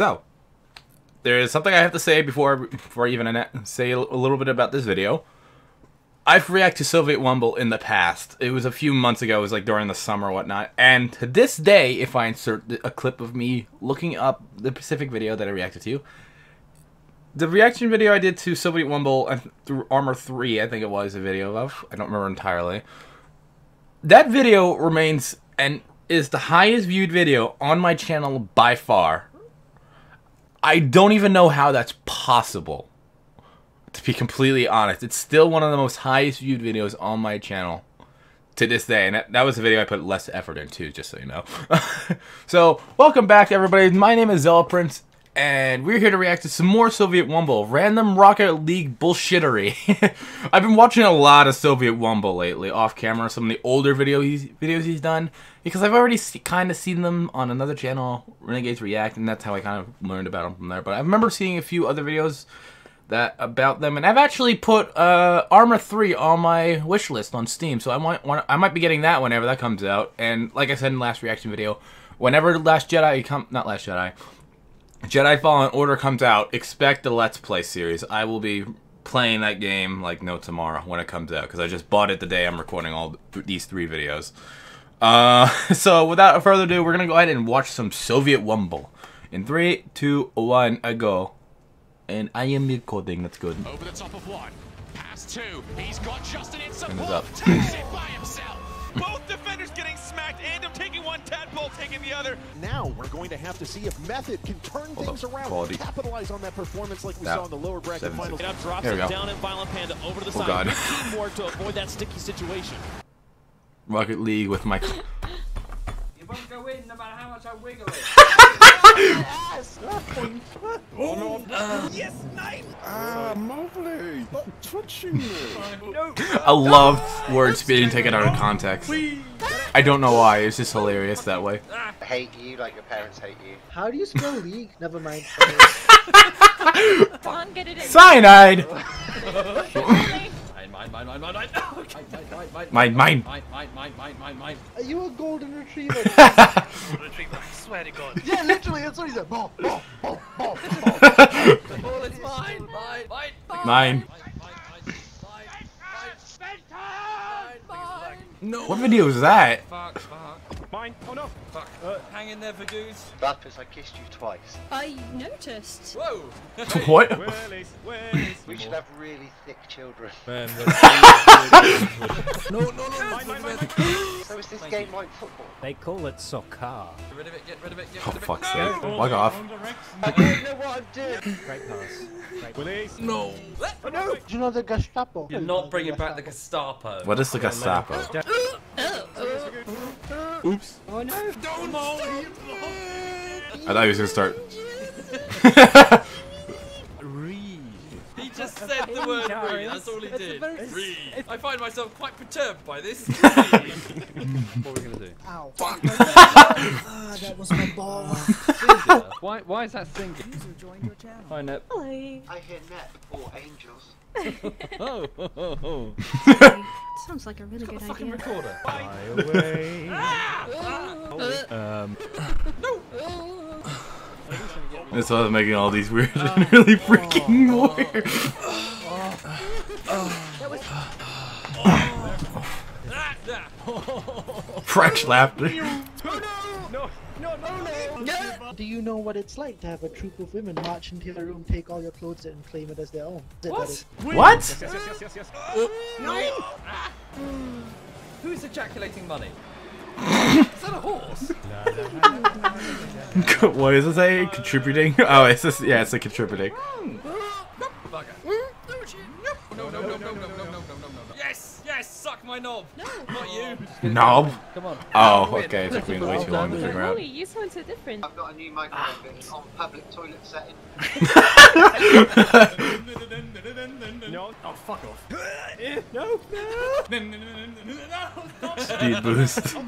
So, there is something I have to say before before I even say a little bit about this video. I've reacted to Soviet Womble in the past. It was a few months ago. It was like during the summer or whatnot. And to this day, if I insert a clip of me looking up the Pacific video that I reacted to, the reaction video I did to Soviet Womble and through Arma 3, I think it was a video of. I don't remember entirely. That video remains and is the highest viewed video on my channel by far. I don't even know how that's possible. To be completely honest, it's still one of the most highest viewed videos on my channel to this day. And that, was a video I put less effort into, just so you know. so, welcome back, everybody. My name is Zealet Prince, and we're here to react to some more Soviet Womble, random Rocket League bullshittery. I've been watching a lot of Soviet Womble lately, off camera, some of the older video he's, videos he's done, because I've already kind of seen them on another channel, Renegades React, and that's how I kind of learned about them from there. But I remember seeing a few other videos that about them, and I've actually put uh, Arma Three on my wish list on Steam, so I might want I might be getting that whenever that comes out. And like I said in the last reaction video, whenever Last Jedi come, not Last Jedi, Jedi Fallen Order comes out, expect the Let's Play series. I will be playing that game like no tomorrow when it comes out because I just bought it the day I'm recording all th these three videos. Uh, so without further ado, we're gonna go ahead and watch some Soviet Womble. In three, two, one, I go and I am recording. That's good. Over the top of one. Pass two. He's got Justin in support. up. Takes it one, Tadpole taking the other. Now we're going to have to see if Method can turn Hold things up. around, Quality. capitalize on that performance like we That- saw in the lower bracket seven, finals. six. It up drops There we it go. down and Violent Panda over to the Oh, side. God. Good teamwork to avoid that sticky situation. Rocket League with my. You won't go in no matter how much I wiggle it. Yes, knife. Ah, Moley! Stop touching me! I love words being taken out of context. I don't know why. It's just hilarious that way. I hate you like your parents hate you. How do you spell league? Never mind. Can't get it in. Cyanide. Mine, mine, mine, mine, mine, mine. Mine, mine. Mine, mine, mine, mine, mine, mine. Are you a golden retriever? Retriever, I swear to God. yeah, literally, that's what he said. Ball, ball, ball, ball, ball. Oh, it's mine, mine, mine, mine. Mine. No. What video is that? Fuck, fuck, Mine. Oh no. fuck. Uh, hang in there for goose. I kissed you twice. I noticed. Whoa. What? Willis, Willis. We should have really thick children. no, no, no. Mine, mine, mine, So is this game like football? They call it soccer. Get rid of it, get rid of it, get Oh rid of it. fuck's No. sake! Fuck off. I don't know what I'm doing. Great pass. Great Willis. Oh, no. Do you know the Gestapo? You're not bringing back the Gestapo. What is the Gestapo? Oops. Oh no. Don't no. I thought he was gonna start. He just said the word Gary, read, that's all he it's did. very- Read. I find myself quite perturbed by this. what are we gonna do? Ow. ah, that was my ball. Why, why is that singing? Hi, Nep. Hello. I hear net or angels. Oh, oh, oh, oh. Sounds like a really good a Fucking idea. recorder. away. um, That's why I was making all these weird, oh. really freaking oh. weird. Oh. Fresh laughter. Do you know what it's like to have a troop of women march into your room, take all your clothes and claim it as their own? Is What? that What? Yes, yes, yes, yes, yes. Who's ejaculating money? Is that a horse? what does it say? Contributing? Oh, it's just yeah, it's a contributing. Mm. No, no, no, no, no, no, no, no, no, no, no. Yes, yes, suck my knob. No. Not you. Oh. Knob? Come on. Oh, okay. It took me way too long to figure out. Holy, you sound so different. I've got a new microphone but it's on public toilet setting. No. Oh, fuck off. No. No. Speed boost.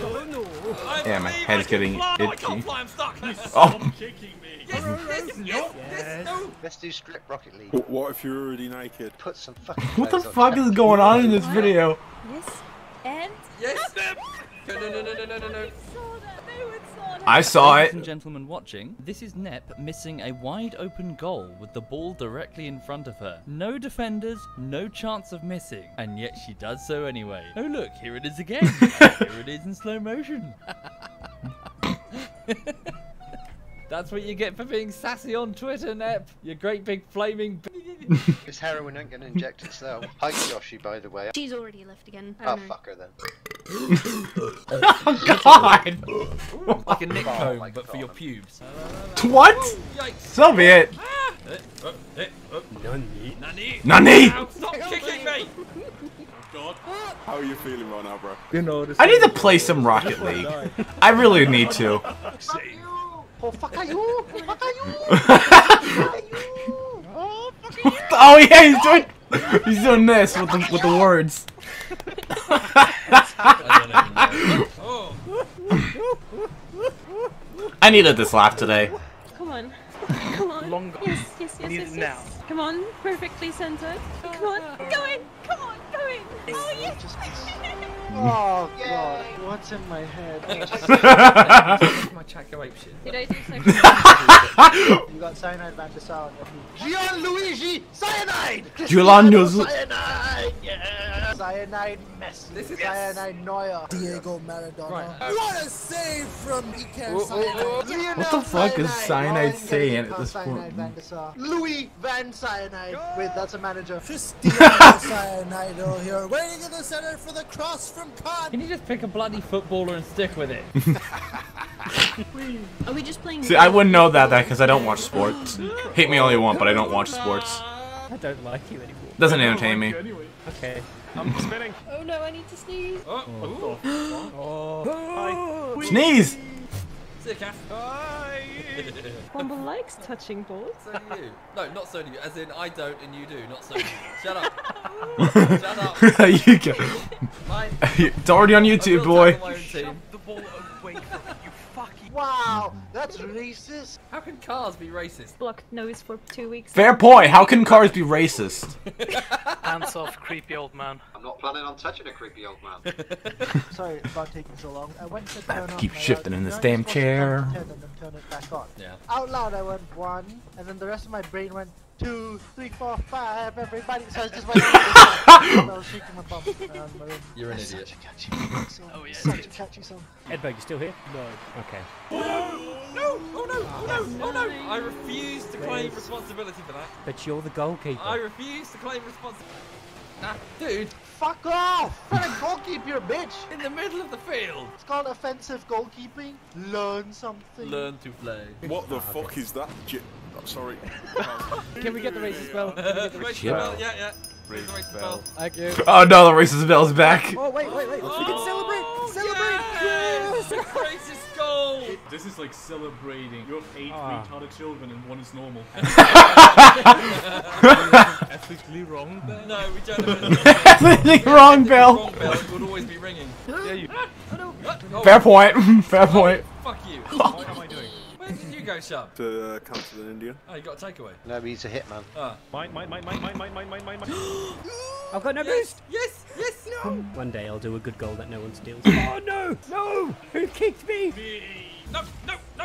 Oh, I Yeah, my head's I can getting. I itchy. can't fly, I'm stuck. Oh, Kicking me. Yes, yes, yes, yes, no. Let's do strip Rocket League. What if you're already naked? Put some fucking what the fuck is going on in this video? Yes. And Yes. No, no, no, no, no, no, no. No one saw that. I saw Ladies it. and gentlemen watching, this is Nep missing a wide open goal with the ball directly in front of her. No defenders, no chance of missing, and yet she does so anyway. Oh look, here it is again. here it is in slow motion. That's what you get for being sassy on Twitter, Nep. You great big flaming. b- This heroin ain't gonna inject itself. Hi, Yoshi, by the way. She's already left again. I Oh, don't know. fuck her then. Oh, God. like a nick Oh comb, my but for your pubes. What? Yikes! So be it. Oh, oh. Nani? Nani! Nani? Ow, Stop kicking me! How are you feeling right now, bro? You know, the I need to play some Rocket League. I really need to. Oh fuck are you? Fuck are you? Oh yeah, he's doing he's doing this with the with the words. Oh, I needed this laugh today. Come on. Come on. Longer. Yes, yes, yes, Need yes, it yes. Come on. Perfectly centered. Come on. Go in. Come on. Go in. Oh, yes. Oh god, what's in my head? my chat go shit. Did I do something? You got cyanide Van de Sar on your feet. Gianluigi Cyanide! Giuliano's Cyanide! Yeah! Cyanide Messi. This is- Cyanide Neuer. Diego Maradona. Right. Uh, what a save from Iker Whoa, whoa, whoa. Cyanide. What the fuck is Cyanide saying at this point? Van de Sar. Louis Van Cyanide. Wait, that's a manager. Cristiano Cyanide here, waiting in the center for the cross from Khan. Can you just pick a bloody footballer and stick with it? Are we just playing? See, I wouldn't know that that because I don't watch sports. Hate me all you want, but I don't watch sports. I don't like you anymore. Doesn't entertain me. Okay. I'm spinning. Oh no, I need to sneeze. Oh, Oh. Sneeze. See you, Kath. Womble likes touching balls. So do you. No, not so do you. As in, I don't and you do, not so do you. Shut up. Shut up. you go. Mine. It's already on I YouTube, will boy. tackle my own team. Wow, that's racist. How can cars be racist? Blocked nose for two weeks. Fair point. How can cars be racist? Hands off, creepy old man. I'm not planning on touching a creepy old man. Sorry about taking so long. I went to turn on keep my, shifting uh, in this damn you're supposed to chair. count to 10 turn it back on. Yeah. Out loud, I went one, and then the rest of my brain went two, three, four, five. Everybody, so I just went. I was shaking my bum um, around. You're an It's idiot. Such a catchy song. Oh, yeah, Such a catchy song. Edberg, you still here? No. Okay. No! Oh no! Oh no! Oh no! I refuse to claim responsibility for that. But you're the goalkeeper. I refuse to claim responsibility. Nah, dude, Fuck off! I'm trying to bitch. in the middle of the field. It's called offensive goalkeeping. Learn something. Learn to play. What the fuck is that? J- oh, sorry. Can we get the racist bell? Can we get the Raise racist the bell? bell, yeah, yeah. Raise the racist bell. Thank you. Oh no, the racist bell's back. Oh, wait, wait, wait. We can celebrate. Celebrate. Yes! Racist goal! This is like celebrating. You have eight Ah. retarded children and one is normal. Ethically wrong there. No, we don't Ethically wrong bell. Wrong bell would always be ringing. Yeah, you. Oh, Fair point. Fair point. Fuck you. What am I doing? Where did you go, Shub? to uh, cancel an Indian. Oh, you got a takeaway. No, he's a hitman. Ah. Mine, mine, mine, mine, mine, mine, mine, mine, mine, mine. I've got no Yes! boost. Yes! Yes! No! One day I'll do a good goal that no one steals. oh no! No! Who kicked me? No! No! No! No!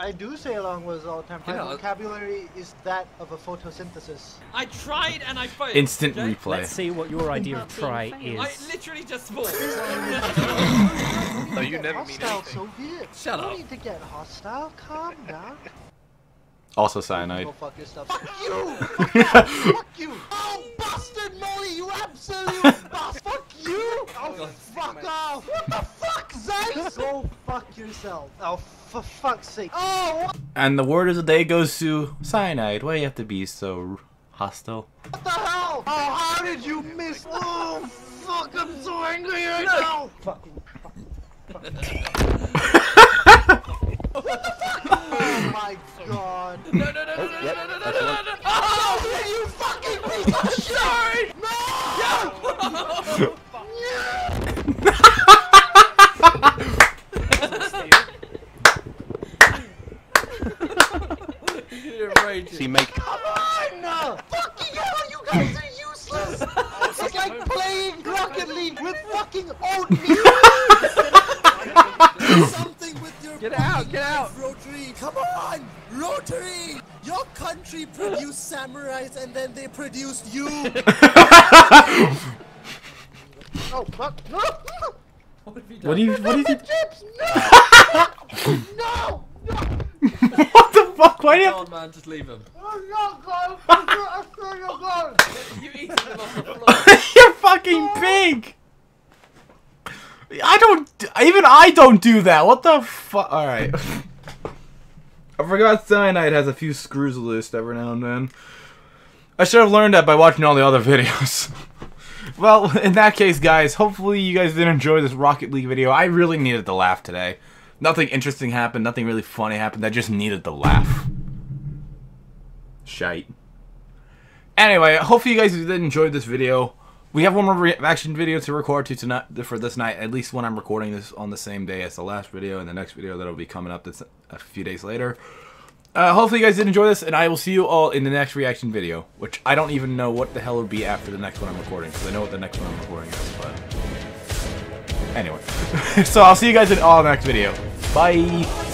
I do say along words all the time. My Yeah. Uh, vocabulary is that of a photosynthesis. I tried and I failed. Instant okay? replay. Let's see what your idea of try is. I literally just fought. No, you never mean hostile anything. Soviet. Shut you up. don't need to get hostile. Calm down. Also cyanide. Go fuck yourself. Fuck you! Fuck! Fuck you! Oh, bastard Molly, you absolute yourself. Oh, for fuck's sake. Oh, what And the word of the day goes to cyanide. Why do you have to be so hostile? What the hell? Oh, how did you miss? Oh, fuck, I'm so angry right now! Fuck you. Fuck are useless! it's like playing Rocket League with fucking oatmeal! something with your Get out, get out! Rotary, come on! Rotary! Your country produced samurais and then they produced you! oh fuck! No! What have you done? What do you- what is it? No! no! What the fuck? Why do you? Come on, man, just leave him. I'm not going! I'm not- I'm still not going! You eating them off the floor. You're fucking big. I don't. Even I don't do that. What the fuck? All right. I forgot cyanide has a few screws loose every now and then. I should have learned that by watching all the other videos. well, in that case, guys, hopefully you guys did enjoy this Rocket League video. I really needed to laugh today. Nothing interesting happened. Nothing really funny happened. I just needed to laugh. Shite. Anyway, hopefully you guys did enjoy this video. We have one more reaction video to record to tonight for this night. At least when I'm recording this on the same day as the last video and the next video that'll be coming up this a few days later. Uh, hopefully you guys did enjoy this, and I will see you all in the next reaction video, which I don't even know what the hell would be after the next one I'm recording, because I know what the next one I'm recording is, but... Anyway. so I'll see you guys in all next video. Bye!